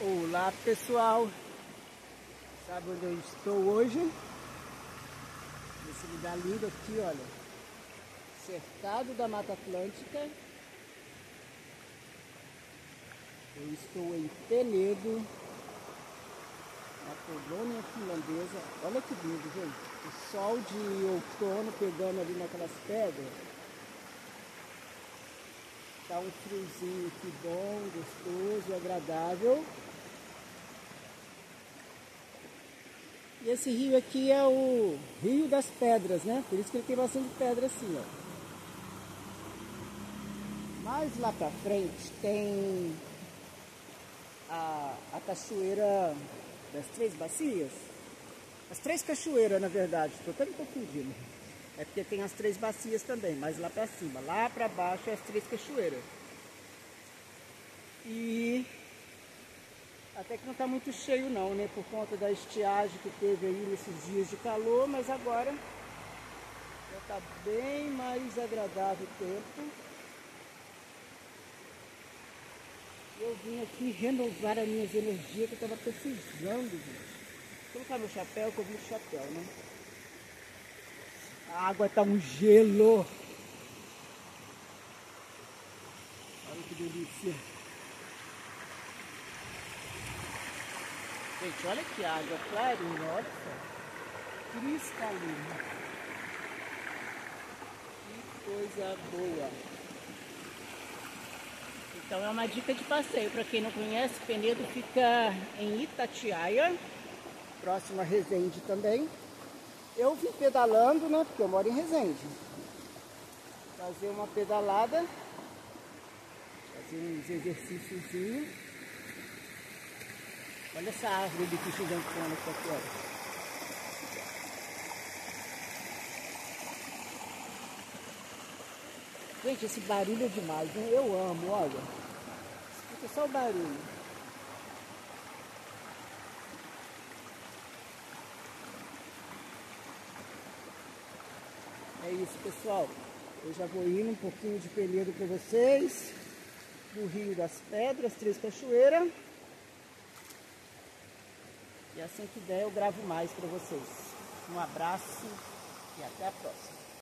Olá pessoal, sabe onde eu estou hoje? Nesse lugar lindo aqui, olha, cercado da Mata Atlântica. Eu estou em Penedo, na colônia finlandesa. Olha que lindo, gente. O sol de outono pegando ali naquelas pedras. Tá um friozinho que bom, gostoso, agradável. E esse rio aqui é o Rio das Pedras, né? Por isso que ele tem bastante pedra assim, ó. Mais lá pra frente tem a, a cachoeira das Três Bacias. As Três Cachoeiras, na verdade. Estou até me confundindo. É porque tem as Três Bacias também, mas lá pra cima. Lá pra baixo é as Três Cachoeiras. E até que não está muito cheio não, né? Por conta da estiagem que teve aí nesses dias de calor, mas agora já está bem mais agradável o tempo. Eu vim aqui renovar as minhas energias que eu estava precisando, gente. Vou colocar meu chapéu, que eu vi o chapéu, né? A água está um gelo. Olha que delícia. Gente, olha que água clarinha, olha só. Cristalina. Que coisa boa. Então é uma dica de passeio. Para quem não conhece, Penedo fica em Itatiaia, próximo a Resende também. Eu vim pedalando, né? Porque eu moro em Resende. Fazer uma pedalada. Fazer uns exercíciozinhos. Olha essa árvore de cristiancana que aqui, olha. Gente, esse barulho é demais, né? Eu amo, olha. Escuta só o barulho. É isso, pessoal. Eu já vou indo um pouquinho de penedo para vocês. Do Rio das Pedras, Três Cachoeiras. E assim que der eu gravo mais para vocês. Um abraço e até a próxima.